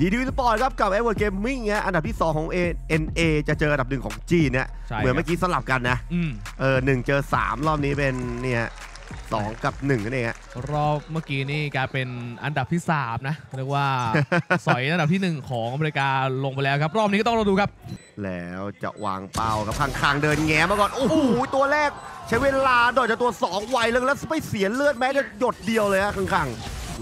จีดีสปอร์ตครับกับเอเวอร์เกมมิ่งฮะอันดับที่ 2 ของ NA จะเจออันดับหนึ่งของจีนเนี่ยใช่เหมือนครับเมื่อกี้สลับกันนะอืมเออหนึ่งเจอ 3 รอบนี้เป็นเนี่ยสองกับ1นั่นเองฮะรอบเมื่อกี้นี่กลายเป็นอันดับที่ 3 นะเรียกว่าสอยอันดับที่ 1 ของอเมริกาลงไปแล้วครับ รอบนี้ก็ต้องรอดูครับ แล้วจะวางเป้าครับข้างๆเดินแง้มาก่อน โอ้โห ตัวแรก ใช้เวลาดอยจากตัว 2 ไวเลยแล้วไม่เสียเลือดแม้แต่หยดเดียวเลยฮะข้าง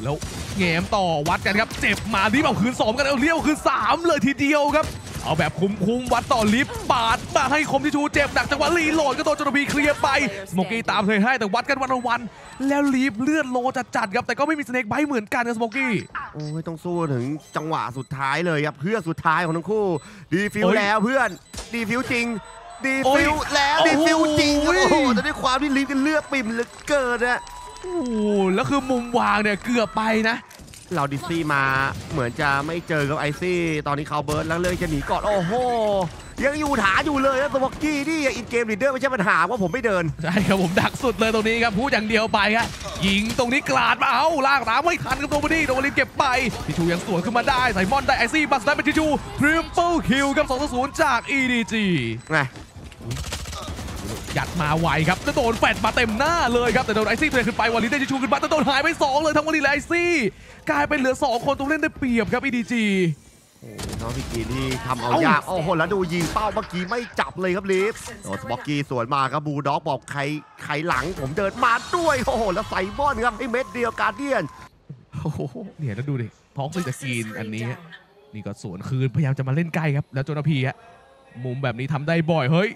แล้วแงมต่อวัดกันครับ เจ็บมารีบเอาคืน2กันเอาเรียวคืน3 เลยทีเดียวครับ เอาแบบคุ้มคุ้มๆวัดต่อลิฟต์ปาดมาให้คมที่ชูเจ็บหนักจังหวะรีโหลดก็โดนจนพีเคลียร์ไปสโมกี้ตามเลยให้แต่วัดกันวันละวัน แล้วลีฟเลือดโลจัดๆครับแต่ก็ไม่มีสเนกไบต์เหมือนกันนะสโมกี้ๆโอ้ยต้องสู้ถึงจังหวะสุดท้ายเลยครับเพื่อกสุดท้ายของทั้งคู่ดีฟิวโอ้ยแล้วเพื่อนดีฟิวจริงดีโอ้ยฟิวแล้วโอ้ดีโหฟิวจริงครับโอ้โหแต่ด้วยความที่ลีฟกันเลือดปิ่มเหลือเกินอะ โอ้โหแล้วคือมุมวางเนี่ยเกือบไปนะเราดิสซี่มาเหมือนจะไม่เจอกับไอซี่ ตอนนี้เขาเบิร์ดแล้วเลยจะหนีก่อนโอ้โหยังอยู่ฐานอยู่เลยนะสวอกกี้นี่อินเกมลีดเดอร์ไม่ใช่ปัญหาว่าผมไม่เดิน ใช่ครับผมดักสุดเลยตรงนี้ครับพูดอย่างเดียวไปครับยิงตรงนี้กลาดมาเอาลากตามไม่ทันครับโดมานี่โดมาลินเก็บไปทิชูยังสวนขึ้นมาได้ไซมอนได้ไอซี่บัสได้เป็นทิชูทริปเปิลคิวครับ2 0จาก EDG ไง ยัดมาไวครับจะโดนแฟดมาเต็มหน้าเลยครับแต่โดนไอซี่เทรนขึ้นไปวอลลินได้ทิชูขึ้นมาแต่โดนหายไป 2 เลยทั้งวอลลินและไอซี่กลายเป็นเหลือ 2 คนตรงเล่นได้เปรียบครับ EDG โอ้น้องพี่กีที่ทำเอาเอ้ายยาก โอ้โห แล้วดูยิงเป้าเมื่อกี้ไม่จับเลยครับลีฟโอ้สปอกกี้สวนมาครับบูลด็อกบอกใครใครหลังผมเดินมาด้วย โอ้โห แล้วใส่บอลครับให้เม็ดเดียวการเดียน โอ้โห เนี่ยแล้วดูดิ ท้องซีจะกีนอันนี้ฮะนี่ก็สวนคืนพยายามจะมาเล่นใกล้ครับ แล้วโจนาพีฮะมุมแบบนี้ทำได้บ่อย เฮ้ย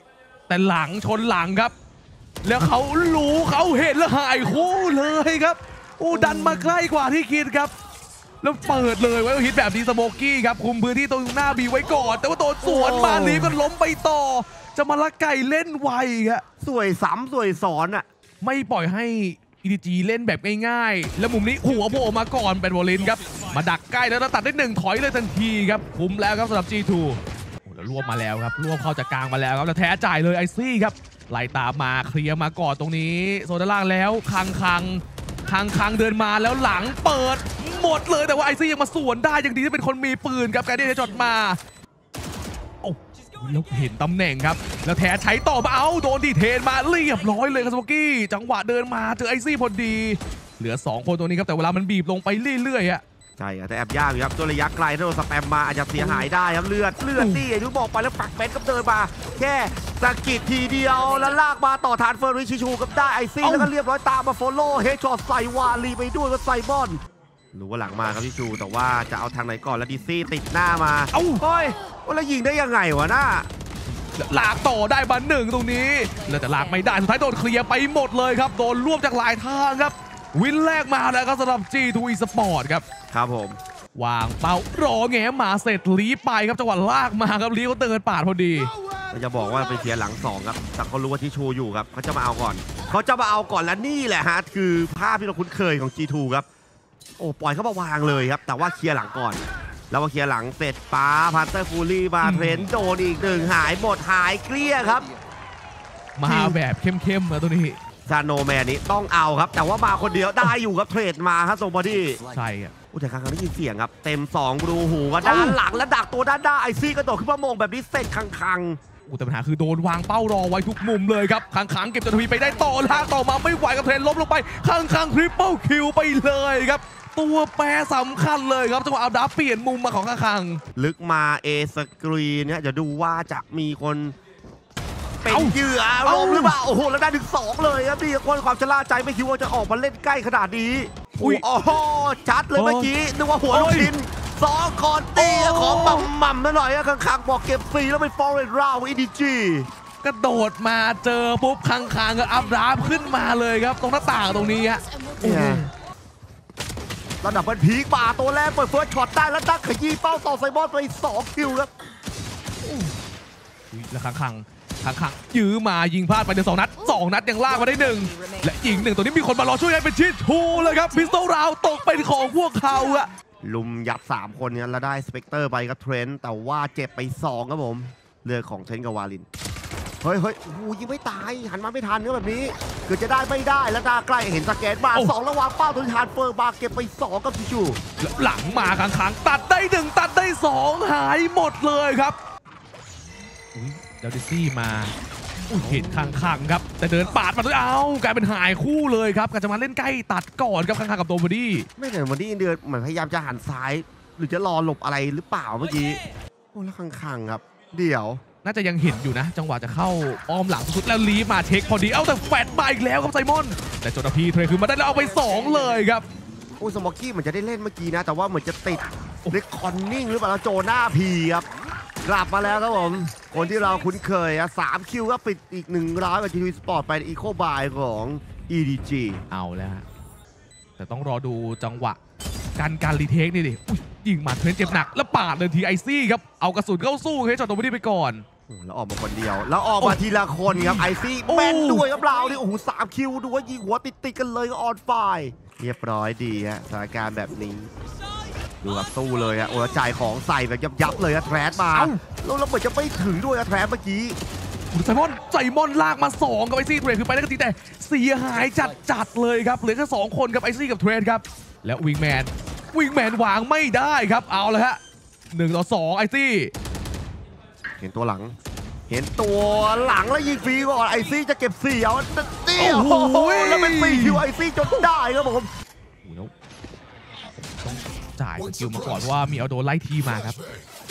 แต่หลังชนหลังครับ แล้วเขารู้เขาเห็นแล้วหายคู่เลยครับอู้ดันมาใกล้กว่าที่คิดครับ แล้วเปิดเลยไว้ว่าฮิตแบบนี้สโมกกี้ครับคุมพื้นที่ตรงหน้าบีไว้ก่อน แต่ว่าโดนสวนมาโอ้ลีฟก็ล้มไปต่อ จะมาละไก่เล่นไวครับสวยซ้ำสวยสอนอะไม่ปล่อยให้ EDG เล่นแบบง่ายๆ แล้วมุมนี้หัวโผล่มาก่อนเป็นวอลลินครับ มาดักใกล้แล้วตัดได้หนึ่งถอยเลยทันทีครับคุ้มแล้วครับสำหรับ G2 โอ้แล้วรวบมาแล้วครับรวบเข้าจากกลางมาแล้วครับแล้วแท้จ่ายเลยไอซี่ครับไล่ตามมาเคลียร์มาก่อนตรงนี้ โซนด้านล่างแล้วคังคังคังคังเดินมาแล้วหลังเปิดหมดเลยแต่ว่าไอซี่ยังมาสวนได้ยังดีที่เป็นคนมีปืนครับการเดียนจดมาโอ้แล้วเห็นตำแหน่งครับ แล้วแท้ใช้ต่อมาเอาโดนดีเทนมาเรียบร้อยเลยครับสโมกี้จังหวะเดินมาเจอไอซี่พอดี เหลือ 2 คนตัวนี้ครับแต่เวลามันบีบลงไปเรื่อยๆอะ ใช่อะแต่แอบยากอยู่ครับตัวระยะไกลถ้าโดนสแปมมาอาจจะเสียหายได้ครับเลือดเลือดนี่อย่างที่บอกไปแล้วปักเป็นก็เดินมาแค่สะกิดทีเดียวแล้วลากมาต่อฐานเฟอร์ริชิชูกับได้ไอซี่เอ้าแล้วก็เรียบร้อยตามมาโฟโล่เฮดช็อตใส่วาลีไปด้วยก็ใส่บอลรู้ว่าหลังมาครับพี่ชูแต่ว่าจะเอาทางไหนก่อนแล้วดิซี่ติดหน้ามาเอ้าเฮ้ยแล้วยิงได้ยังไงวะน่าลากต่อได้มาหนึ่งตรงนี้แล้วแต่ลากไม่ได้สุดท้ายโดนเคลียร์ไปหมดเลยครับโดนรวบจากหลายทางครับ win แรกมาแล้วครับสำหรับ G2 Esports ครับ ครับผม วางเป้ารอแงมมาเสร็จลีฟไปครับจังหวะลากมาครับลีฟก็เดินปาดพอดีเราจะบอกว่าเป็นเสียหลังสองครับ แต่เขารู้ว่าที่ชูอยู่ครับเขาจะมาเอาก่อน เขาจะมาเอาก่อนและนี่แหละฮะ คือภาพที่เราคุ้นเคยของ G2 ครับ โอ้ปล่อยเขามาวางเลยครับ แต่ว่าเคลียร์หลังก่อน แล้วพอเคลียร์หลังเสร็จป้าพันเตอร์ฟูลี่มาอืมเทรนโดนอีกหนึ่งหายหมดหายเกลี้ยงครับ มาแบบเข้มๆนะตัวนี้ ซาโนแมนนี้ต้องเอาครับ แต่ว่ามาคนเดียวได้อยู่ครับเทรดมาครับตรงบอดี้ใช่ครับอุยแต่ครั้งได้ยินเสียงครับ เต็ม2รูหูก็ด้านหลังและดักตัวด้านหน้าไอซี่ก็โดดขึ้นมาโมงแบบนี้เสร็จคังอุยแต่ปัญหาคือโดนวางเป้ารอไว้ทุกมุมเลยครับค้างๆเก็บจนทวีไปได้ต่อลากต่อมาไม่ไหวกับเทรนล้มลงไปค้างๆทริปเปิลคิวไปเลยครับ ตัวแปรสำคัญเลยครับจังหวะเอาดับเปลี่ยนมุมมาของค้างๆลึกมาเอสกรีนเนี่ยจะดูว่าจะมีคน เป็นเอ้าเหยื่อเอ้าลมหรือเปล่าโอ้โหแล้วได้ถึง2เลยครับนี่คนความชะล่าใจไม่คิดว่าจะออกมาเล่นใกล้ขนาดนี้อุ้ยโอ้โหชัดเลยโอ้เมื่อกี้นึกว่าหัวลูกโอ้ยชิ้นสองคอนตีโอ้ขอปั๊มมั่มๆมาหน่อยอะข้างๆบอกเก็บฟรีแล้วเป็นฟอร์เรนราวอีดีจีๆกระโดดมาเจอปุ๊บค้างๆก็อัพดับขึ้นมาเลยครับ ตรงหน้าต่างตรงนี้ฮะโอ้โหระดับเป็นพีคมาตัวแรกเปิดเฟิร์สช็อตได้แล้วดักขยี้เป้าต่อไซบอนไปสองคิวครับอุ๊ยแล้วค้างๆค้าง ๆยื้อมายิงพลาดไปเดี๋ยวสองนัดสองนัดยังลากมาได้หนึ่งและยิงหนึ่งตัวนี้มีคนมารอช่วยให้เป็นชิดชูเลยครับพิสโตราวตกเป็นของพวกเขาอะลุมยับ3คนเนี่ยแล้วได้สเปกเตอร์ไปกับเทรนต์แต่ว่าเจ็บไป2ครับผมเลือกของเทรนต์กับวาลินเฮ้ยเฮ้ยโอ้โหยิงไม่ตาย หันมาไม่ทันเนี่ยแบบนี้ เกิดจะได้ไม่ได้ แล้วตาใกล้เห็นสแกนมาโอ้สองระหว่างเป้าตัวทานเฟอร์บาร์เก็บไป2กับจิจูแล้วหลังมาค้างๆตัดได้หนึ่งตัดสองหายหมดเลยครับ อุ้ยเดลดิซี่มาอุ้ยเห็นข้างๆครับ แต่เดินปาดมาด้วยเอ้ากลายเป็นหายคู่เลยครับกาจะมาเล่นใกล้ตัดก่อนครับข้างๆกับตัวบอดี้ไม่เห็นวันนี้เดือนเหมือนพยายามจะหันซ้าย หรือจะรอหลบอะไรหรือเปล่าเมื่อกี้โอ้แล้วคังๆครับ เดี๋ยว น่าจะยังเห็นอยู่นะ จังหวะจะเข้าอ้อมหลังสุดๆแล้วลีฟมาเช็คพอดีเอ้าแต่แฟดมาอีกแล้วครับไซมอน แต่โจนาพีเทรคือมาได้แล้วเอาไป 2 เลยครับโอ้ยสมอกกี้เหมือนจะได้เล่นเมื่อกี้นะ แต่ว่าเหมือนจะติด reckoning หรือเปล่าแล้วโจหน้าพีครับ กลับมาแล้วครับผม คนที่เราคุ้นเคยอะสาม kill ก็ปิดอีกหนึ่ง round กับ G2 Esports ไป eco buy ของ EDG เอาแล้วฮะแต่ต้องรอดูจังหวะ การการ retake นี่ดิอุ๊ยยิงมาเทรนเจ็บหนัก แล้วปาดเลยทีไอซี่ครับ เอากระสุนเข้าสู้ให้จอดตัวบอดี้ไปก่อน โอ้โหแล้วออกมาคนเดียว แล้วออกมาทีละคนครับไอซี่โอ้ แม่นด้วยครับเราดิโอ้โหสาม kill ดูว่ายิงหัวติดติดๆกันเลยก็ on fire เรียบร้อยดีฮะสถานการณ์แบบนี้ ดูครับสู้เลยฮะโอ้แล้วจ่ายของใส่แบบยับยับๆเลยอะ Thrash มาเอ้าแล้วเราเหมือนจะไม่ถึงด้วยอะ Thrash เมื่อกี้ไซมอนไซมอนลากมา2กับไอซี่เทรนคือไปได้ก็จริงแต่เสียหายจัดจัดๆเลยครับเหลือแค่2คนกับไอซี่กับเทรนครับแล้ว Wingman Wingman วางไม่ได้ครับเอาเลยฮะหนึ่งต่อสองไอซี่เห็นตัวหลัง เห็นตัวหลังแล้วยิงฟรีก่อนไอซี่จะเก็บเสี่ยวนี่โอ้โอ้โหโหแล้วเป็นสี่ kill ไอซี่จนได้ครับผม skill มาก่อนเพราะว่ามีเอาโดนไล่ทีมาครับ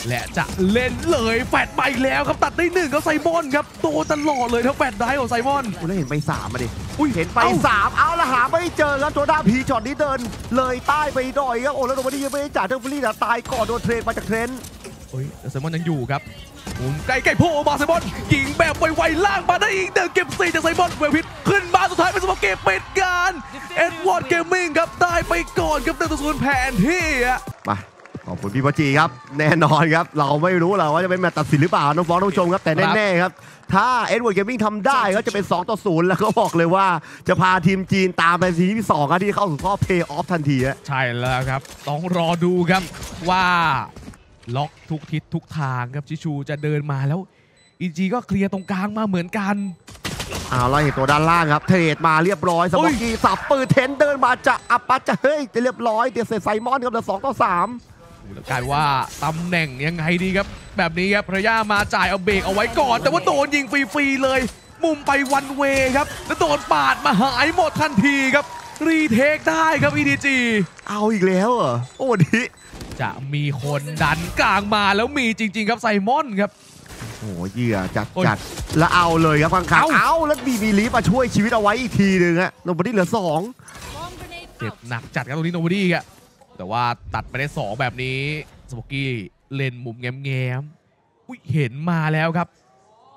และจะเล่นเลยแฟดไปแล้วครับตัดได้หนึ่งครับไซมอนครับโดนตลอดเลยทั้งแฟดได้ของไซมอนโอ้แล้วเห็นไปสามมาดิอุ้ยเห็นไปอ้าสามเอาละหาไม่เจอครับโจด้าพีช็อตนี้เดิน เลยใต้ไปหน่อยครับโอ้แล้วโดนมาดียังไม่ได้จ่ายเทอร์ฟรีนะตายก่อนโดนเทรนมาจากเทรน เฮ้ยแต่ไซมอนยังอยู่ครับหมุนใกล้ใกล้ๆโผล่มาไซมอนยิงแบบไวๆล่างมาได้อีกเดินเก็บสี่จากไซมอนเวลพิทขึ้นมาสุดท้ายเป็นสมองเกมปิดการเอ็ดวอร์ดเกมมิ่งครับได้ไปก่อนครับหนึ่งต่อศูนย์แผนที่อะมาขอบคุณพี่ปจีครับ แน่นอนครับ เราไม่รู้หรอกว่าจะเป็นแมตช์ตัดสินหรือเปล่าน้องฟ้องน้องชมครับแต่แน่ๆครับ ถ้าเอ็ดเวิร์ดเกมมิ่งทำได้ก็จะเป็น 2 ต่อ 0 แล้วก็บอกเลยว่าจะพาทีมจีนตามไปทีมที่2ครับที่เข้าสู่รอบเพย์ออฟทันทีฮะใช่แล้วครับ ต้องรอดูครับว่า ล็อกทุกทิศทุกทางครับชิชูจะเดินมาแล้วอีจีก็เคลียร์ตรงกลางมาเหมือนกันเอาเราเห็นตัวด้านล่างครับ เทรดมาเรียบร้อยสมอกกี้สับปืนเทนเดินมาจะอัปปัดจะเฮ้ยจะเรียบร้อยเดี๋ยวเซไซมอนครับเหลือ2ต่อ3แล้วกลายว่าตำแหน่งยังไงดีครับ แบบนี้ครับพระย่ามาจ่ายเอาเบรกเอาไว้ก่อน แต่ว่าโดนยิงฟรีๆเลย มุมไปวันเวครับ แล้วโดนปาดมาหายหมดทันทีครับ รีเทคได้ครับ EDG เอาอีกแล้วเหรอโอ้นี้ จะมีคนดันกลางมาแล้วมีจริง ๆ ครับไซมอนครับโอ้โหเหยื่อจัดโอ้ยจัดแล้วเอาเลยครับข้างๆเอ้าเอาแล้วมีมีลีฟมาช่วยชีวิตเอาไว้อีกทีหนึ่งฮะโนบอดี้เหลือ2 Bomb grenade เจ็บ out. หนักจัดครับตรงนี้โนบดี้ครับแต่ว่าตัดไปได้2แบบนี้สโมกกี้เล่นมุมแง้มๆอุ้ยเห็นมาแล้วครับ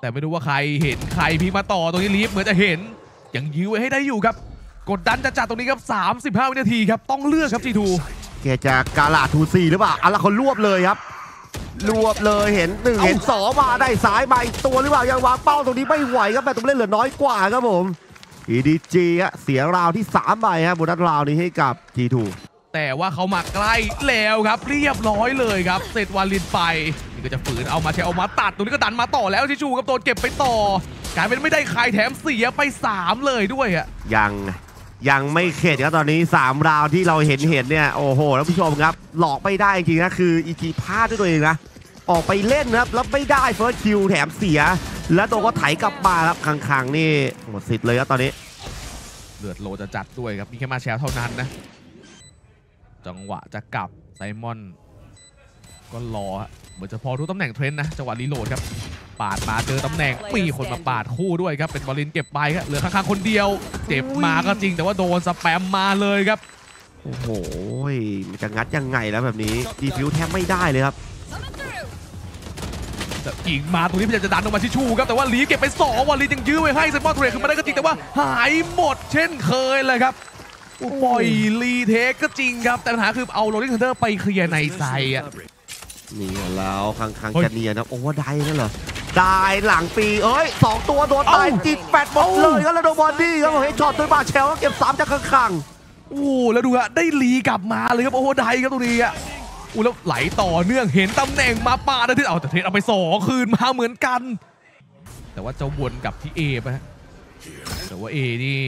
แต่ไม่รู้ว่าใครเห็นใครพีคมาต่อตรงนี้ลีฟเหมือนจะเห็นยังยื้อไว้ให้ได้อยู่ครับ กดดันจะจัดตรงนี้ครับ35วินาทีครับต้องเลือกครับ G2 แกจะกาลาทูซีหรือเปล่าเอาละเขารวบเลยครับรวบเลยเห็นหนึ่งเอ้าเห็นสองมาได้สายมาอีกตัวหรือเปล่ายังวางเป้าตรงนี้ไม่ไหวครับแต่ตัวเล่นเหลือน้อยกว่าครับผม EDG ฮะเสียราวที่3ใบครับโบนัสราวนี้ให้กับ G2 แต่ว่าเขามาใกล้แล้วครับ เรียบร้อยเลยครับ เสร็จวาลินไปนี่ก็จะฝืนเอามาเชลเอามาตัดตรงนี้ก็ดันมาต่อแล้วชิชูครับโดนเก็บไปต่อกลายเป็นไม่ได้ใครแถมเสียไป 3 เลยด้วยอะยัง ยังไม่เข็ดครับตอนนี้ 3 ราวที่เราเห็นเห็นเนี่ยโอ้โหท่านผู้ชมครับ หลอกไม่ได้จริงๆนะคือ EG พลาดด้วยตัวเองนะออกไปเล่นนะครับแล้วไม่ได้ first kill แถมเสีย แล้วตัวก็ไถกลับมาครับคังๆนี่หมดสิทธิ์เลยครับตอนนี้เลือด low จะจัดด้วยครับมีแค่มาแชลเท่านั้นนะจังหวะจะกลับไซมอน ก็รอเหมือนจะพอรู้ตำแหน่ง Trent นะจังหวะ reload ครับ ปาดมาเจอตำแหน่งมีคนมาปาดคู่ด้วยครับ เป็นบอลลินเก็บไปครับเหลือข้างๆคนเดียว เจ็บมาก็จริง แต่ว่าโดนสแปมมาเลยครับ โอ้โหมันจะงัดยังไงแล้วแบบนี้ defuse แทบไม่ได้เลยครับ Coming through. จะยิงมาตรงนี้พยายามจะดันออกมาที่ชูครับแต่ว่าลีเก็บไป2วันลียังยื้อไว้ให้ไซมอนเทรดขึ้นมาได้ก็จริงแต่ว่าหายหมดเช่นเคยเลยครับปล่อยลีเทคก็จริงครับ แต่ปัญหาคือเอาโรลลิงเทนเดอร์ไปเคลียร์ในไซอะ นี่แล้วคังคังเฮ้ยจะเนียนนะโอ้ว่าได้นั่นเหรอได้หลังปีเอ้ยสองตัวโดนตายเอ้าจิตแปดหมดเลยครับแล้วโดนบอดี้ครับเฮ้ยช็อตด้วยบาเชลก็เก็บสามจากข้างโอ้โหแล้วดูฮะได้ลีกลับมาเลยครับโอ้โหไดครับตรงนี้อะอู้แล้วไหลต่อเนื่องเห็นตำแหน่งมาปาดที่เอาแต่เทรดเอาไปสองคืนมาเหมือนกัน แต่ว่าจะวนกลับที่เอไปฮะแต่ว่าเอนี่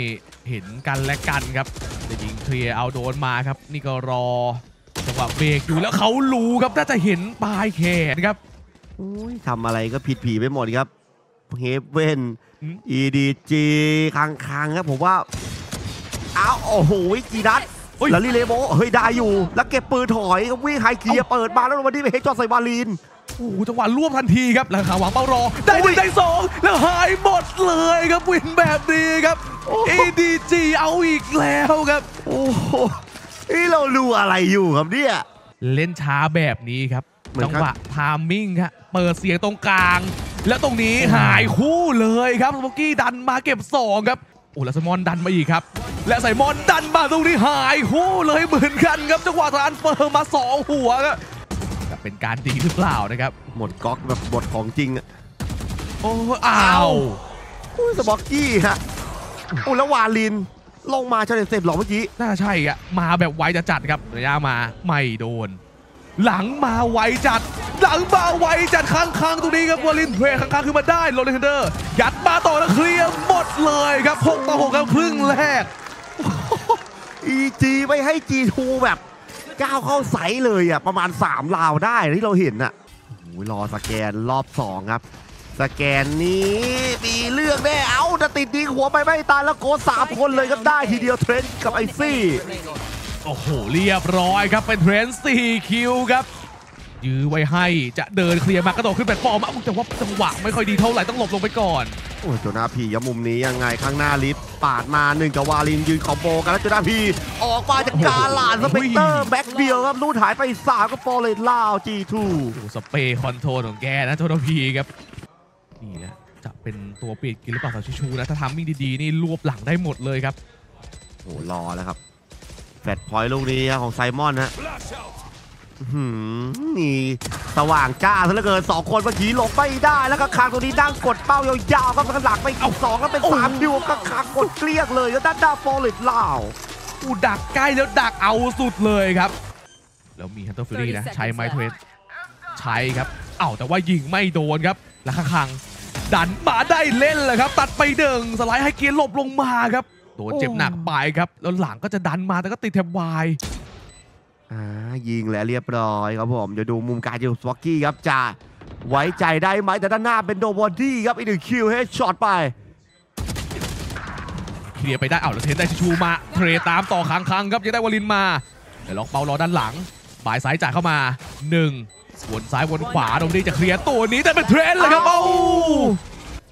เห็นกันและกันครับจะยิงเคลียร์เอาโดนมาครับ นี่ก็รอจั งหวะงหวะเบรกอยู่แล้วเขารู้ครับน่าจะเห็นปลายแขนครับโอ้ยทำอะไรก็ผิดผีไปหมดครับเฮเว่นอืม EDG คังคังๆครับผมว่าอ้าวโอ้โหจีนัทเฮ้ยแล้วลีเลโบเฮ้ยได้อยู่ แล้วเก็บปืนถอยก็วิ่งไฮเกียร์เปิดมาแล้ววันนี้ไปเฮดจอดใส่วาลีนโอ้โหจังหวะรวบทันทีครับแล้วขาหวังเป้ารอ ได้หนึ่งได้สองแล้วหายหมดเลยครับวินแบบนี้ครับโอ้โห ADG เอาอีกแล้วครับ โอ้โห นี่เราดูอะไรอยู่ครับเนี่ย เล่นช้าแบบนี้ครับ เหมือนจังครับหวะทามมิ่งครับเปิดเสียงตรงกลาง แล้วตรงนี้หายคู่เลยครับสโมกกี้ดันมาเก็บ2ครับโอ้แล้วไซมอนดันมาอีกครับ และไซมอนดันมาตรงนี้หายคู่เลยเหมือนกันครับจังหวะทรานสเฟอร์มา2หัวครับจะเป็นการดีหรือเปล่านะครับ หมดก๊อกแบบบทของจริงอะโอ้อ้าวอุ้ยสบ็อกกี้ฮะโอ้แล้ววาลิน ลงมาเฉลยเสร็จหรอเมื่อกี้ น่าใช่อะมาแบบไวจะจัดครับระยะมาไม่โดน หลังมาไวจัด หลังมาไวจัดค้างๆตรงนี้ครับวอลลินเทรค้างๆขึ้นมาได้โรเลนเดอร์ ยัดมาต่อแล้วเคลียร์หมดเลยครับ6ต่อ6ครับครึ่งแรก EG ไม่ให้ G2 แบบก้าวเข้าใสเลยอะประมาณ3ราวได้ที่เราเห็นอะโอ้ยรอสแกนรอบ 2 ครับ สแกนนี้มีเรื่องแน่เอ้าจะติดดีหัวไปไม่ตายแล้วโกสามคนเลยครับได้ทีเดียวเทรนด์กับไอซี่ โอ้โห เรียบร้อยครับ เป็นเทรนด์4คิวครับ ยื้อไว้ให้จะเดินเคลียร์มากระโดดขึ้นแพลตฟอร์มอะอุ๊ยแต่ว่าจังหวะไม่ค่อยดีเท่าไหร่ต้องหลบลงไปก่อนโอ้ยโจนาพียมุมนี้ยังไงข้างหน้าลิฟต์ปาดมาหนึ่งกับวาลินยืนคอมโบกันแล้วโจนาพีออกมาจากกาลาดสเปกเตอร์แบ็คเดียวครับลูดหายไปสามก็ฟอร์เรนล่าว G2 โอ้โหสเปรย์คอนโทรลของแกนะโทโทพีครับ นี่แหละจะเป็นตัวปิดกินหรือเปล่าสาวชูๆนะถ้าทำมิ่งดีๆนี่รวบหลังได้หมดเลยครับโอ้รอแล้วครับแฟดพอยต์ลูกนี้ของไซมอนฮะอื้อหือนี่สว่างจ้าซะเหลือเกินสองคนเมื่อกี้หลบไม่ได้แล้วก็คางตัวนี้นั่งกดเป้ายาวๆครับข้างหลังไปอีกสองแล้วเป็นสามดิวก็คางกดเกลี้ยงเลยแล้วด้านหน้าฟอร์เรนล่าวอูดักใกล้แล้วดักเอาสุดเลยครับ แล้วมีฮันเตอร์ฟิลี่นะใช้ไมเทรนใช้ครับเอ้าแต่ว่ายิงไม่โดนครับ แล้วข้างๆดันมาได้เล่นเลยครับ ตัดไปเดิงสไลด์ให้เกียร์หลบลงมาครับโดนเจ็บหนักไปครับ แล้วหลังก็จะดันมาแต่ก็ติดแทบวายอ่ายิงแล้วเรียบร้อยครับผมเดี๋ยวดูมุมการยิงของสวอกกี้ครับจะไว้ใจได้ไหมแต่ด้านหน้าเป็นโดบอดี้ครับอีกหนึ่งคิวเฮดช็อตไปเคลียร์ไปได้เอ้าแล้วเทนได้ชูมาเทรตามต่อค้างๆครับยังได้วอลินมาเดี๋ยวล็อกเปารอด้านหลังบายซ้ายจ่ายเข้ามา 1 วนซ้ายวนขวาตรงนี้จะเคลียร์ตัวนี้แต่เป็นเทรนเลยครับเอ้าเอ้า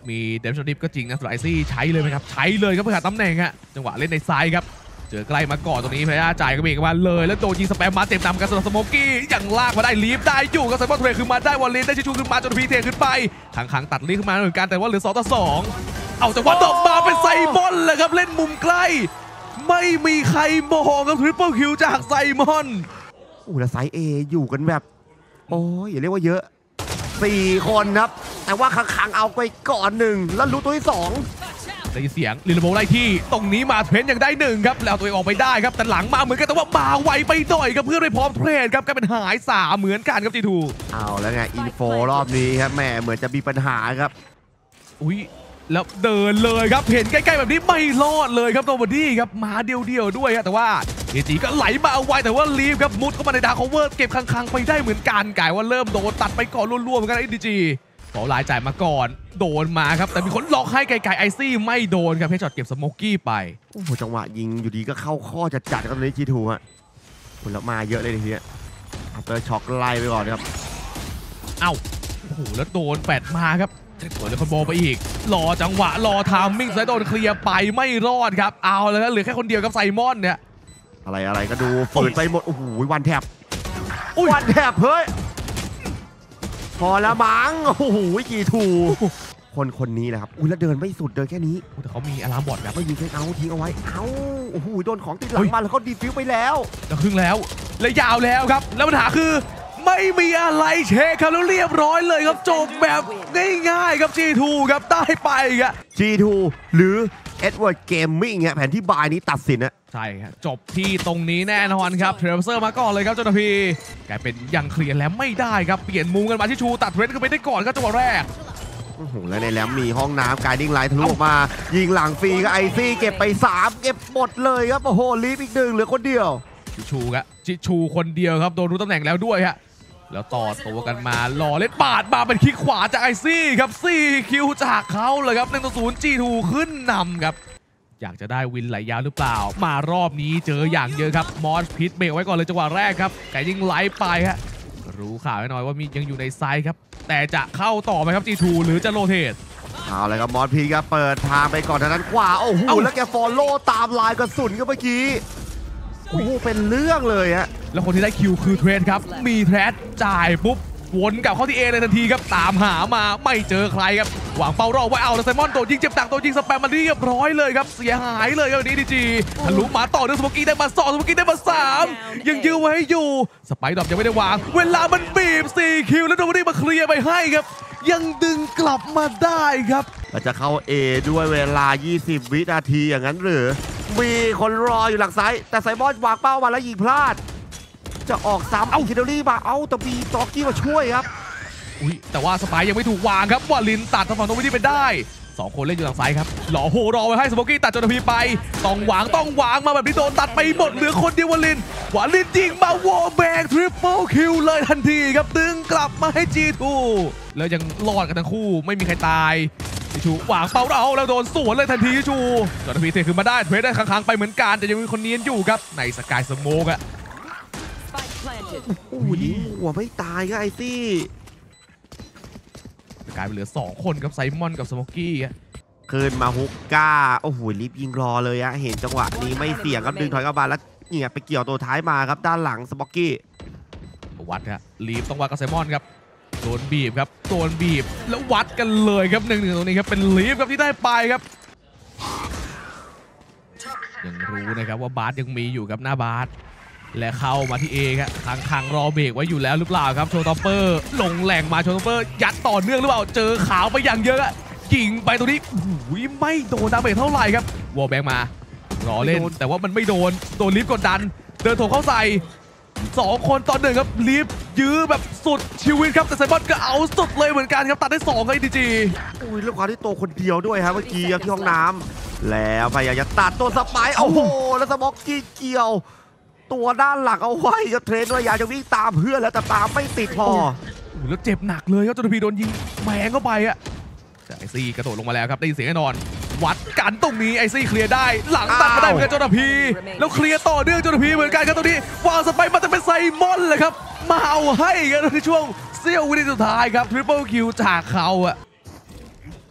มีเดมชดิฟก็จริงนะสำหรับไอซี่ใช้เลยไหมครับ ใช้เลยครับเพื่อหาตำแหน่งอะจังหวะเล่นในซ้ายครับเจอใกล้มาก่อนตรงนี้พยายามจ่ายกระเบกมาเลย แล้วโดนยิงสแปมมาเจ็บนำกันสำหรับสโมกี้ยังลากมาได้ลีฟได้อยู่กับไซมอนเทรขึ้นมาได้วอลเลนได้ชิชูขึ้นมาจนพีเทขึ้นไปขังขังๆตัดลีฟขึ้นมาเหมือนกันแต่ว่าเหลือ2ต่อ2เอาแต่ว่าดอกมาเป็นไซมอนเลยครับเล่นมุมใกล้ ไม่มีใครมองครับทริปเปิลคิวจากไซมอนอู้แล้วไซส์เออยู่กันแบบ โอ้ยอย่าเรียกว่าเยอะสี่คนครับ แต่ว่าขังๆเอาไปก่อนหนึ่งแล้วรู้ตัวที่สองได้ยินเสียง elbow ไล่ที่ตรงนี้มาเทรนยังได้หนึ่งครับ แล้วตัวเองออกไปได้ครับ แต่หลังมาเหมือนกันแต่ว่ามาไวไปหน่อยครับเพื่อนไม่พร้อมเทรนครับกลายเป็นหายสามเหมือนกันครับจีทูเอาแล้วไง info รอบนี้ครับแหม่เหมือนจะมีปัญหาครับอุ้ย แล้วเดินเลยครับเห็นใกล้ๆแบบนี้ไม่รอดเลยครับโนบอดี้ครับมาเดียวๆด้วยครับแต่ว่าเอจีก็ไหลมาเอาไว้แต่ว่าลีฟครับมุดเข้ามาในดาร์คเวอร์เก็บคังๆไปได้เหมือนกันกลายว่าเริ่มโดนตัดไปก่อนรัวๆเหมือนกันไอ้ดีจีขอลายจ่ายมาก่อนโดนมาครับ แต่มีคนล็อกให้ไกลๆไอซี่ไม่โดนครับเพชรช็อตเก็บสโมกกี้ไปโอ้โหจังหวะยิงอยู่ดีก็เข้าข้อจัดจัดๆครับตอนนี้จีทูฮะผลมาเยอะเลยทีเนี้ยอัปเตอร์ช็อคไล่ไปก่อนครับเอ้าโอ้โหแล้วโดนแปดมาครับ โดนเลยคอนโบไปอีก รอจังหวะรอทามมิ่งแล้วโดนเคลียร์ไปไม่รอดครับ เอาเลยครับเหลือแค่คนเดียวกับไซมอนเนี่ย อะไรอะไรก็ดูฝืนไปหมด โอ้โหวันแทบอุ้ยวันแทบเฮ้ย พอแล้วมั้งโอ้โหจีทูคนคนนี้แหละครับ อุ้ยแล้วเดินไม่สุดเดินแค่นี้แต่เขามีอะลามบอดครับไม่ยิงเทคเอาท์ทิ้งเอาไว้ เอ้าโอ้โหโดนของติดหลัเฮ้งยมาแล้วเขาดีฟิวไปแล้วจะครึ่งแล้ว และยาวแล้วครับ แล้วปัญหาคือ ไม่มีอะไรเช็คครับแล้วเรียบร้อยเลยครับจบแบบง่ายๆครับ G2 ครับได้ไปครับ G2 หรือ Edward Gaming ฮะแผนที่บายนี้ตัดสินนะใช่ครับจบที่ตรงนี้แน่นอนครับเทรลเซอร์มาก่อนเลยครับเจ้าหน้าที่กลายเป็นยังเคลียร์แล้วไม่ได้ครับ เปลี่ยนมุมกันมาที่ชูตัดเทรนด์ขึ้นไปได้ก่อนครับจังหวะแรกโอ้โหแล้วในแลมมีห้องน้ำการดิ้งไลท์ทะลุออกมา ยิงหลังฟรีก็ไอซี่เก็บไป 3 เก็บหมดเลยครับ โอ้โหลีฟอีกหนึ่งเหลือคนเดียว จิชูครับจิชูคนเดียวครับ โดนรู้ตำแหน่งแล้วด้วยฮะ แล้วต่อตัวกันมารอเล่นปาดมาเป็นคิกขวาจากไอซี่ครับ4 kill จากเขาเลยครับ1ต่อ0 G2 ขึ้นนำครับอยากจะได้ win ไหลยาวหรือเปล่า มารอบนี้เจออย่างเยอะครับ Mosh Pit เบรกไว้ก่อนเลยจังหวะแรกครับ แต่ยิงไหลไปฮะรู้ข่าวแน่นอนว่ามียังอยู่ใน site ครับ แต่จะเข้าต่อไหมครับ G2 หรือจะ rotate เอาเลยครับ Mosh Pitครับเปิดทางไปก่อนทางด้านขวาโอ้โหเอ้าแล้วแก follow ตามลายกระสุนก็เมื่อกี้ โอ้โหเป็นเรื่องเลยฮะแล้วคนที่ได้ kill คือเทรนครับ มีเทรดจ่ายปุ๊บวนกลับเข้าที่เอเลยทันทีครับ ตามหามาไม่เจอใครครับ หวังเป้ารอบไว้เอาแล้วไซมอนโดนยิงเจ็บหนักโดนยิงสแปมมาเรียบร้อยเลยครับ เสียหายเลยครับวันนี้ดีจีทะลุมาต่อเนื่องสโมกี้ได้มาสองสโมกี้ได้มาสามยังยื้อไว้ให้อยู่ สไปดอบยังไม่ได้วาง เวลามันบีบ4คิวแล้วโดนมาเคลียร์ไปให้ครับ ยังดึงกลับมาได้ครับเราจะเข้า A ด้วยเวลา 20 วินาทีอย่างนั้นหรือ มีคนรออยู่หลังซ้าย แต่ไซมอนวางเป้ามาแล้วยิงพลาด จะออกซ้ำเอาคิดเดอรี่มาเอาแต่บีจ็อกกี้มาช่วยครับอุ้ยแต่ว่าสไปร์ยังไม่ถูกวางครับวาลินตัดทางฝั่งโนวิที่ไปได้สองคนเล่นอยู่ทางซ้ายครับหล่อโหรอไว้ให้สโมกี้ตัดจนพีไป ต้องวางต้องวางมาแบบนี้โดนตัดไปหมดเหลือคนเดียววาลินวาลินยิงมาวอลแบกทริปเปิลคิวเลยทันทีครับดึงกลับมาให้ G2 แล้วยังรอดกันทั้งคู่ไม่มีใครตาย จิชูวางเป้าเราแล้วโดนสวนเลยทันทีจิชูจนพี trade ขึ้นมาได้ trade ได้คังๆไปเหมือนกันแต่ยังมีคนเนียนอยู่ครับในสกาย smoke อะ Spike planted. โอ้โหยิงหัวไม่ตายก็ไอซี่กลายเป็นเหลือสองคนครับไซมอนกับสโมกี้อะขึ้นมา Hookah โอ้โหรีบยิงรอเลยอะเห็นจังหวะนี้ไม่เสี่ยงครับดึงถอยกลับมาแล้วเนี่ยไปเกี่ยวตัวท้ายมาครับด้านหลังสโมกกี้วัดครับลีฟต้องวัดกับไซมอนครับ โดนบีบครับโดนบีบแล้ววัดกันเลยครับหนึ่งหนึ่งตรงนี้ครับเป็นลีฟครับที่ได้ไปครับยังรู้นะครับว่าบาสยังมีอยู่ครับหน้าบาสและเข้ามาที่เอครับทางทางรอเบรกไว้อยู่แล้วหรือเปล่าครับโชว์ตอปเปอร์ลงแหล่งมาโชว์ตอปเปอร์ยัดต่อเนื่องหรือเปล่าเจอขาวไปอย่างเยอะอะยิงไปตรงนี้โอ้โหไม่โดนดาเมจเท่าไหร่ครับวอลแบงมารอเล่นไม่โดนแต่ว่ามันไม่โดนโดนลิฟต์กดดัน เดินโถเข้าใส่ สองคนต่อหนึ่งครับลิฟต์ยื้อแบบสุดชีวิตครับแต่ไซมอนก็เอาสุดเลยเหมือนกันครับตัดได้สองครับ EDGอุ้ยเรื่องความที่ตัวคนเดียวด้วยครับเมื่อกี้ครับที่ห้องน้ำแล้วพยายามจะตัดตัวสไปร์โอ้โหแล้วสโมกกี้เกี่ยว ตัวด้านหลังเอาไว้ครับเทรนพยายามจะวิ่งตามเพื่อนแล้วแต่ตามไม่ติดพอโอ้โหแล้วเจ็บหนักเลยครับจนพีโดนยิงแมงเข้าไปอะแต่ไอซี่กระโดดลงมาแล้วครับได้ยินเสียงแน่นอน วัดกันตรงนี้ไอซี่เคลียร์ได้ หลังตัดมาได้เหมือนกันจนพี แล้วเคลียร์ต่อเนื่องจนพีเหมือนกันครับตรงนี้วาง spike มาจะเป็นไซมอนเลยครับ มาเอาให้กันในช่วงเสี้ยววินาทีสุดท้ายครับ triple kill จากเขาอะ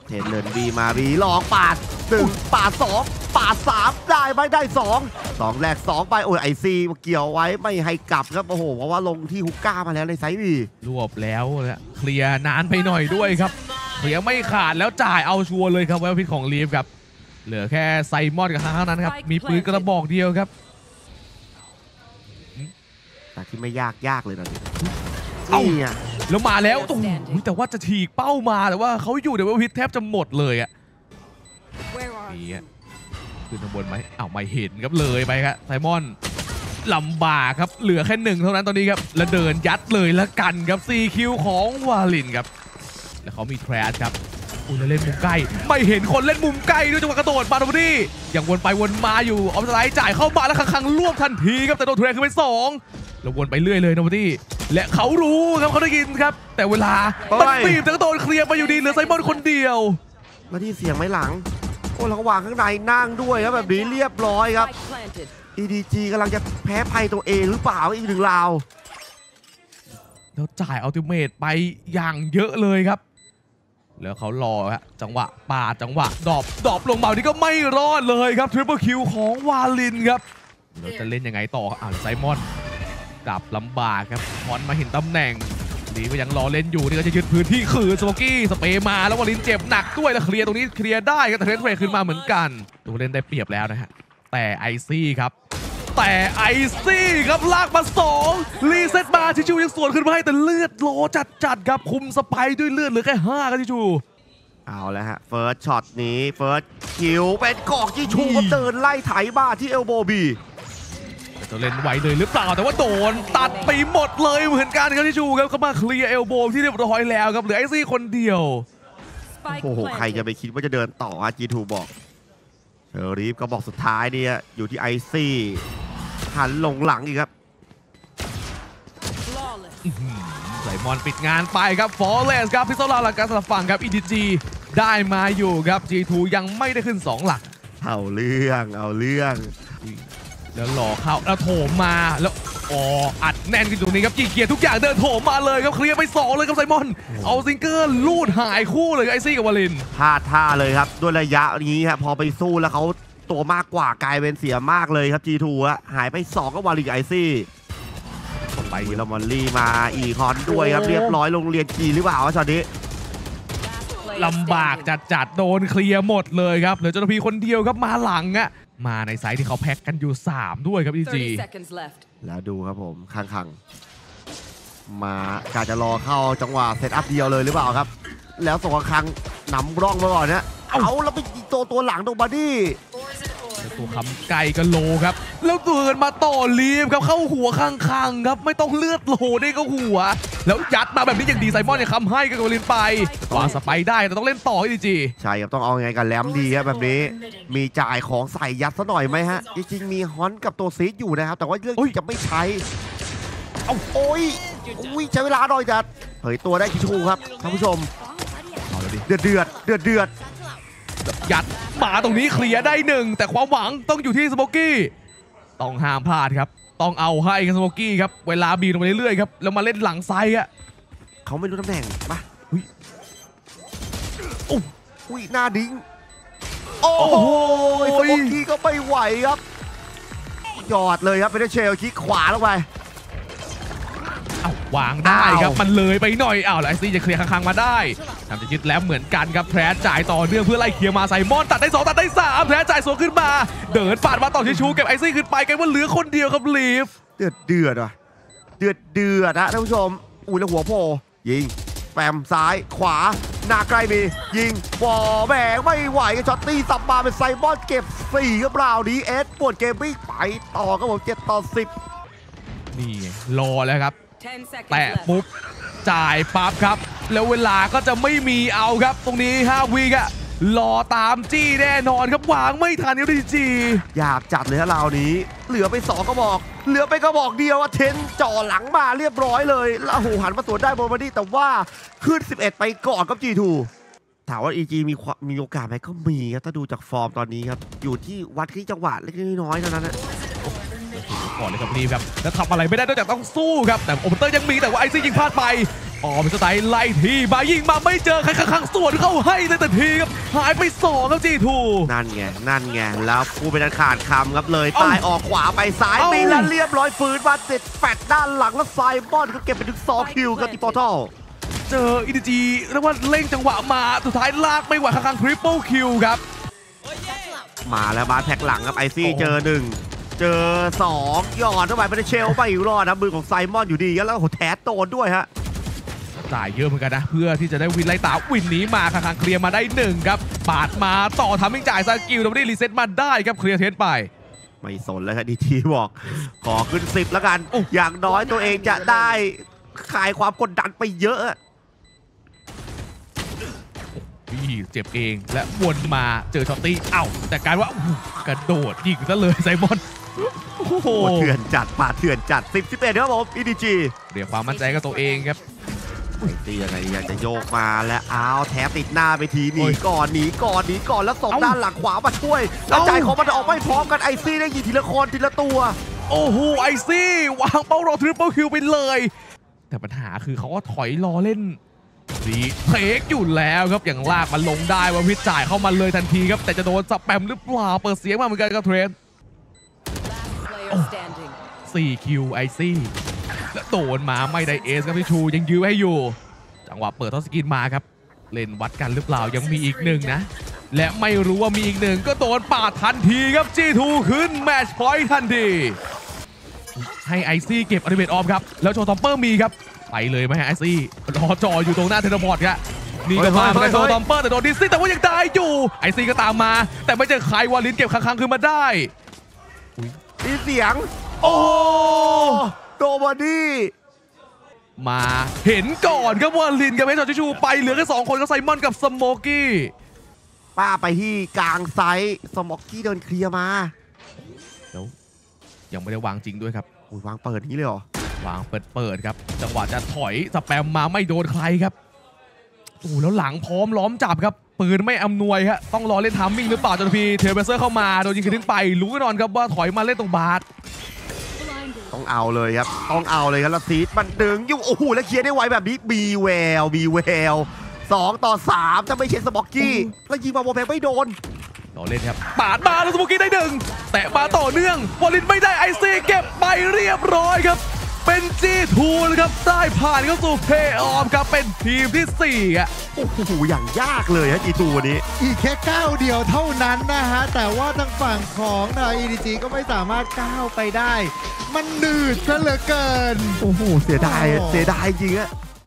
เทรนเดิน B มา B ลองปาดหนึ่งปาดสองปาดสามได้ไหม่ได้สองสองแรกสองไปโอ้ยไอซีเกี่ยวไว้ไม่ให้กลับครับโอ้โหเพราะว่าลงที่ Hookah มาแล้วใน site B รวบแล้วนะเคลียร์นานไปหน่อยด้วยครับ เคลียร์ไม่ขาดแล้วจ่ายเอาชัวร์เลยครับไว้พิษของลีฟครับ เหลือแค่ไซมอนกับข้างๆนั้นครับ มีปืนกระบอกเดียวครับ แต่ที่ไม่ยากยากเลยนะนี่เอ้า นี่ไงแล้วมาแล้วโอ้โหแต่ว่าจะฉีกเป้ามาแต่ว่าเขาอยู่เดี๋ยวพิษแทบจะหมดเลยอะ Where are นี่ you? อะขึ้นข้างบนไหมอ้าวไม่เห็นครับเลยไปครับไซมอนลำบากครับเหลือแค่หนึ่งเท่านั้นตอนนี้ครับ แล้วเดินยัดเลยละกันครับ4คิวของวาลินครับ แล้วเขามีแทรชครับอุ้ยแล้วเล่นมุมใกล้ ไม่เห็นคนเล่นมุมใกล้ด้วยจังหวะกระโดดมาตรงนี้ยังวนไปวนมาอยู่ออฟสไลด์จ่ายเข้ามาแล้วคังๆรวบทันทีครับแต่โดนแทรชขึ้นไปสองแล้ววนไปเรื่อยเลยโนบตี้และเขารู้ครับเขาได้ยินครับ แต่เวลามันบีบแต่ก็โดนเคลียร์ไปอยู่ดีเหลือไซมอนคนเดียว มาที่เสียงไหมหลัง โอ้แล้วก็วางข้างในนั่งด้วยครับแบบนี้เรียบร้อยครับ Spike planted. EDG กำลังจะแพ้ภัยตัวเองหรือเปล่าอีกหนึ่งราวแล้วจ่ายอัลติเมทไปอย่างเยอะเลยครับ แล้วเขารอฮะจังหวะปาจังหวะ ดอปดอปลงมานี่ก็ไม่รอดเลยครับทริปเปิลคิวของวาลินครับแล้วจะเล่นยังไงต่ออ่าไซมอนกลับลำบากครับมอนมาเห็นตำแหน่งลีก็ยังรอเล่นอยู่นี่ก็จะยึดพื้นที่คืนสโมกี้สเปย์มาแล้ววาลินเจ็บหนักด้วยแล้วเคลียร์ตรงนี้เคลียร์ได้ครับแต่เทรนเฟรขึ้นมาเหมือนกันตัวเล่นได้เปรียบแล้วนะฮะแต่ไอซี่ครับ แต่ไอซี่ครับลากมาสองรีเซ็ตมาชิชูยังสวนขึ้นมาให้แต่เลือดโลจัดจัดๆครับคุมสไปร์ด้วยเลือดเหลือแค่5ครับชิชูเอาแล้วฮะเฟิร์สช็อตนี้เฟิร์สคิวเป็นกอกที่ชูนี่ก็เดินไล่ไถบ้าที่เอลโบบีจะเล่นไหวเลยหรือเปล่าแต่ว่าโดนตัดไปหมดเลยเหมือนกันครับชิชูครับเขามาเคลียร์เอลโบที่เรียบร้อยแล้วครับเหลือไอซี่คนเดียว Spike โอ้โหใครจะ planted. ไปคิดว่าจะเดินต่อฮะ G2 บอก เชอรีฟก็บอกสุดท้ายเนี่ยอยู่ที่ไอซี่หันหลงหลังอีกครับ Flawless. ไซมอนปิดงานไปครับฟอร์เรสครับพิซโซลาหลังการสลับฝั่งครับ EDG ได้มาอยู่ครับ G2 ยังไม่ได้ขึ้น 2 หลัก เอาเรื่องเอาเรื่อง แล้วหล่อเข้าแล้วโถมมาแล้ว อ๋ออัดแน่นกันอยู่ตรงนี้ครับจีเกียร์ทุกอย่างเดินโถมมาเลยครับเคลียร์ไปสองเลยครับไซมอน เอาซิงเกิลลูดหายคู่เลยไอซี่กับวาลินพลาดท่าเลยครับด้วยระยะนี้ครับพอไปสู้แล้วเขาตัวมากกว่ากลายเป็นเสียมากเลยครับ G2 อะหายไป2ก็วาลิกไอซี่ไปไปแล้วมอลลี่มาอีคอนด้วยครับเรียบร้อยโรงเรียนจีนหรือเปล่าวะช็อตนี้ Last player ลำบาก standing. จัดจัดๆโดนเคลียร์หมดเลยครับเหลือเจ้าหน้าที่คนเดียวครับมาหลังอะมาในไซส์ที่เขาแพ็กกันอยู่ 3 ด้วยครับ EDG 30 seconds left. แล้วดูครับผมข้างๆมากาจะรอเข้าจังหวะเซตอัพเดียวเลยหรือเปล่าครับ แล้วส่งคังนำร่องมาก่อนนะเอาแล้วไปยิงตัวตัวหลังตรงบอดี้ ตัวคำไก่กันโลครับ แล้วเดินมาต่อลีฟครับเข้าหัวข้างๆครับ ไม่ต้องเลือดโลได้ก็หัว แล้วยัดมาแบบนี้อย่างดีไซมอนเนี่ยคำให้กับโกลินไปวางสไปได้แต่ต้องเล่นต่อให้ดีจีใช่ครับต้องเอาไงกันแลมดีครับแบบนี้ มีจ่ายของใส่ยัดซะหน่อยไหมฮะ จริงๆมีฮอนกับตัวซีดอยู่นะครับ แต่ว่าเรื่องที่จะไม่ใช้เอาโอ้ยอุ้ยใช้เวลาหน่อยจัดเผยตัวได้ทิชชูครับท่านผู้ชมเอาเลยดิเดือดเดือดเดือดเดือด ยัดมาตรงนี้เคลียร์ได้หนึ่งแต่ความหวังต้องอยู่ที่สโมกกี้ต้องห้ามพลาดครับ ต้องเอาให้กับสโมกกี้ครับเวลาบีนมาเรื่อยๆครับแล้วมาเล่นหลังไซด์อะเขาไม่รู้ตำแหน่งปะอุ๊ยโอ้อุ้ยหน้าดิ้งโอ้โอ้โหโหสโมกกี้ก็ไม่ไหวครับ หยอดเลยครับเป็นเชลคิกขวาลงไปเอ้า วางได้ครับอ้าวมันเลยไปหน่อยอ้าวแล้วไอซี่จะเคลียร์ข้างๆมาได้ทำจะยึดแล้วเหมือนกันครับแพรจ่ายต่อเนื่องเพื่อไล่เคลียร์มาไซมอนตัดได้สองตัดได้สามแพรจ่ายสวนขึ้นมา เดินปาดมาต่อที่ชูเก็บไอซี่ขึ้นไปกันว่าเหลือคนเดียวครับลีฟเดือดเดือดว่ะเดือดเดือดนะท่านผู้ชมอุ้ยแล้วหัวโผล่ยิงแปมซ้ายขวาหน้าใกล้มี ยิงบอแบงไม่ไหวกับช็อตตี้สับมาเป็นไซมอนเก็บ4ครับราวนี้เอสปวดเกมวิ่งไปต่อครับผม7ต่อ10นี่ไงรอแล้วครับ10 seconds แตะ left. ปุ๊บจ่ายปั๊บครับ แล้วเวลาก็จะไม่มีเอาครับ ตรงนี้5วีกอะรอตามจี้แน่นอนครับวางไม่ทันครับดีจีอยากจัดเลยฮะราวนี้ เหลือไป2กระบอก เหลือไปกระบอกเดียวอะเทนจ่อหลังมาเรียบร้อยเลยแล้วโอ้โหหันมาสวนได้บนบอดี้แต่ว่าขึ้น 11 ไปก่อนครับ G2 ถามว่า EG มีความมีโอกาสไหมก็มีครับถ้าดูจากฟอร์มตอนนี้ครับ อยู่ที่วัดที่จังหวะเล็กๆน้อยๆเท่านั้นนะ ก่อนเลยครับรีบครับแล้วทำอะไรไม่ได้นอกจากต้องสู้ครับแต่โอเปอเตอร์ยังมีแต่ว่าไอซี่ยิงพลาดไปอ๋อเป็นสไตล์ไล่ทีมายิงมาไม่เจอใครข้างๆสวนเข้าให้เลยแต่ทีครับหายไปสองครับจีทูนั่นไงนั่นไงแล้วผู้เป็นอันขาดคำครับเลยเอ้าตายออกขวาไปซ้ายเอ้ามีแล้วเรียบร้อยฟื้นมาเจ็ดแฟดด้านหลังแล้วไซมอนก็เก็บไปถึง2คิวครับที่พอร์ทัลเจออีดีจีเรียกว่าเร่งจังหวะมาสุดท้ายลากไม่ไหวข้างๆทริปเปิลคิวครับมาแล้วบาสแท็กหลังครับไอซี่โอ้เจอหนึ่ง เจอสองหยอดเข้าไปไม่ได้เชลไปอีกรอดนะมือของไซมอนอยู่ดีครับแล้วโอ้โหแทสโดนด้วยฮะจ่ายเยอะเหมือนกันนะ เพื่อที่จะได้วินไล่ตามวินนี้มาข้างๆเคลียร์มาได้หนึ่งครับปาดมาต่อทำให้จ่าย skill แต่ไม่ได้ reset มาได้ครับเคลียร์เทสไป ไม่สนแล้วครับดีทีบอก ขอขึ้นสิบแล้วกันโอ้อย่างน้อยตัวเองจะได้คลายความกดดันไปเยอะพี่เจ็บเองและวนมาเจอ Shorty เอ้าแต่การว่าอู้กระโดดยิงซะเลยไซมอน โอ้โหโอ้เถื่อนจัดป่าดเถื่อนจัด 10 11ครับผม EDG เรียกความมั่นใจกับตัวเองครับไอ้ตียังไงอยากจะโยกมาแล้วเอาแถบติดหน้าไปทีหนีโอ้ยก่อนหนีก่อนหนีก่อนแล้วส่งเอ้าด้านหลังขวามาช่วยแล้วเอ้าใจของมันออกไม่พร้อมกันไอซี่ได้ยิงทีละคนทีละตัว โอ้โหไอซี่วางเป้ารอทริปเปิลคิวไปเลย แต่ปัญหาคือเขาก็ถอยรอเล่นดีเทคอยู่แล้วครับอย่างลากมันลงได้ว่าวิทย์จ่ายเข้ามาเลยทันทีครับแต่จะโดนสแปมหรือเปล่าเปิดเสียงมาเหมือนกันครับเทรน Last player standing. 4คิวไอซี่แล้วโดนมาไม่ได้เอสครับพี่ชูยังยื้อให้อยู่ จังหวะเปิดทอสกินมาครับ เล่นวัดกันหรือเปล่ายังมีอีกหนึ่งนะ และไม่รู้ว่ามีอีกหนึ่งก็โดนปาดทันทีครับ G2 ขึ้นแมตช์พอยต์ทันที ให้ไอซี่เก็บอ l ิเ t ตออฟครับ แล้วโชว์ทอมเปอร์มีครับ ไปเลยไหมฮะไอซี่รอจออยู่ตรงหน้าเทเลพอร์ตครับนี่ก็มาเฮ้เหมือยนกันเฮ้โชยว์ทอมเปอร์แต่โดนดิสซี่แต่ว่ายังได้อยู่ไอซี่ก็ตามมา แต่ไม่เจอใครวาลินเก็บค้างๆคืนมาได้ มีเสียง โอ้โดบอดี้มาเห็นก่อนครับว่าลินกับเพชรจอชิชูไปเหลือแค่สองคนก็ไซมอนกับสโมกี้ป้าไปที่กลางไซส์สมอกกี้เดินเคลียร์มาแล้วยังไม่ได้วางจริงด้วยครับโอ้ยวางเปิดนี้เลยเหรอวางเปิดเปิดครับ จังหวะจะถอยสแปมมาไม่โดนใครครับโอ้โหแล้วหลังพร้อมล้อมจับครับ ปืนไม่อำนวยฮะต้องรอเล่นทัมมิ่งหรือเปล่าจนพีเทเลเบเซอร์เข้ามาโดนยิงขึ้นไปรู้แน่นอนครับว่าถอยมาเล่นตรงบาสต้องเอาเลยครับ ต้องเอาเลยครับแล้วซีดมันดึงอยู่โอ้โหแล้วเคลียร์ได้ไวแบบนี้มีแววมีแววสองต่อสามถ้าไม่ใช่สโมกกี้แล้วยิงมาโมแพงไม่โดนรอเล่นครับปาดมาแล้วสโมกี้ได้หนึ่งแตะมาต่อเนื่องวาลินไม่ได้ไอซีเก็บไปเรียบร้อยครับ เป็นจีทูนะครับได้ผ่านเข้าสู่เพย์ออฟครับเป็นทีมที่สี่อะโอ้โหอย่างยากเลยฮะจีทูวันนี้ อีกแค่ก้าวเดียวเท่านั้นนะฮะ แต่ว่าทางฝั่งของนาย EDG ก็ไม่สามารถก้าวไปได้ มันหนืดซะเหลือเกิน โอ้โหเสียดายโอ้เสียดายจริงอะ